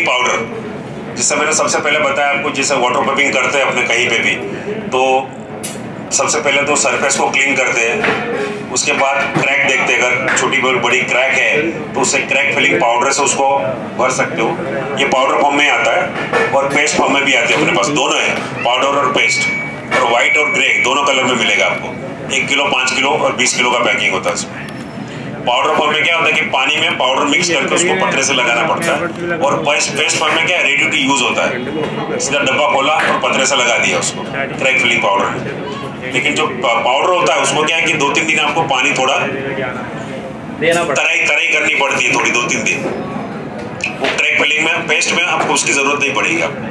Filling powder जिससे मैंने सबसे पहले बताया आपको जैसे वाटर पम्पिंग करते हैं अपने कहीं पे भी। तो सबसे पहले तो सरफेस को क्लीन करते हैं, उसके बाद क्रैक देखते हैं। अगर छोटी बड़ी क्रैक है तो उससे क्रैक फिलिंग पाउडर से उसको भर सकते हो। ये पाउडर फॉर्म में आता है और पेस्ट फॉर्म में भी आते हैं। अपने पास दोनों है पाउडर और पेस्ट और व्हाइट और ग्रे दोनों कलर में मिलेगा आपको। एक किलो, पाँच किलो और बीस किलो का पैकिंग होता है उसमें। पाउडर फॉर्म में क्या होता है कि पानी में पाउडर मिक्स करके उसको पत्थरे से लगाना पड़ता है और पेस्ट फॉर्म में क्या रेडी टू यूज़ होता है। सीधा डब्बा खोला और पत्थरे से लगा दिया उसको। क्रैक फिलिंग पाउडर लेकिन जो पाउडर होता है उसको क्या है कि दो तीन दिन आपको पानी थोड़ा तराई तराई करनी पड़ती है थोड़ी दो तीन दिन। वो क्रैक फिलिंग में पेस्ट में आपको उसकी ज़रूरत नहीं पड़ेगी आपको